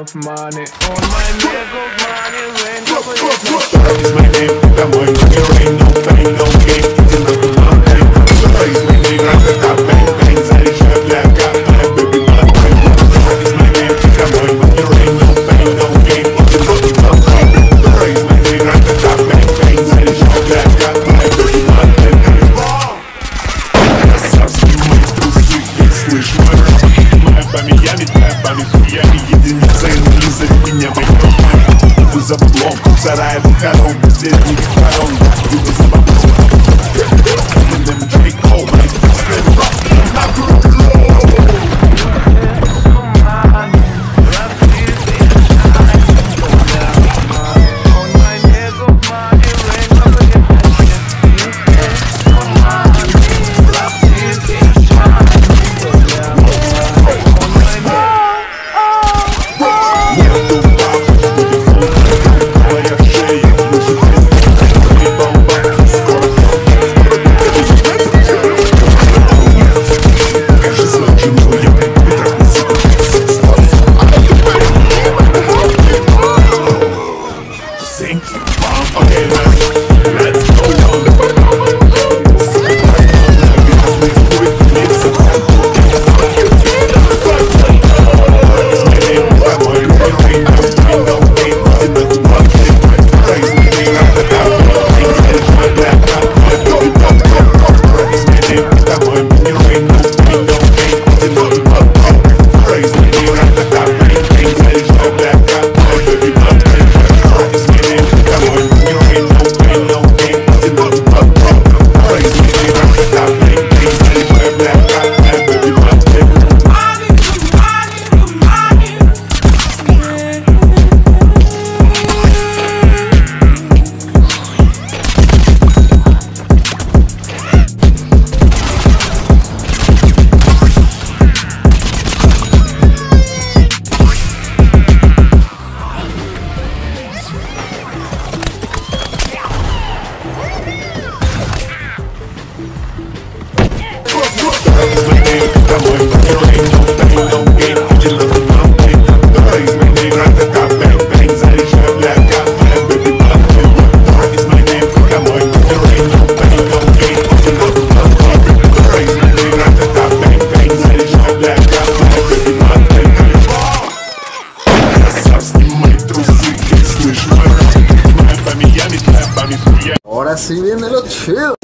of money. On my neck of money When you put my name, I'm going to rain меня пойдет Ты за углом, сарай, выходом, здесь никак ворон Ты за баблом Ahora sí viene lo chido.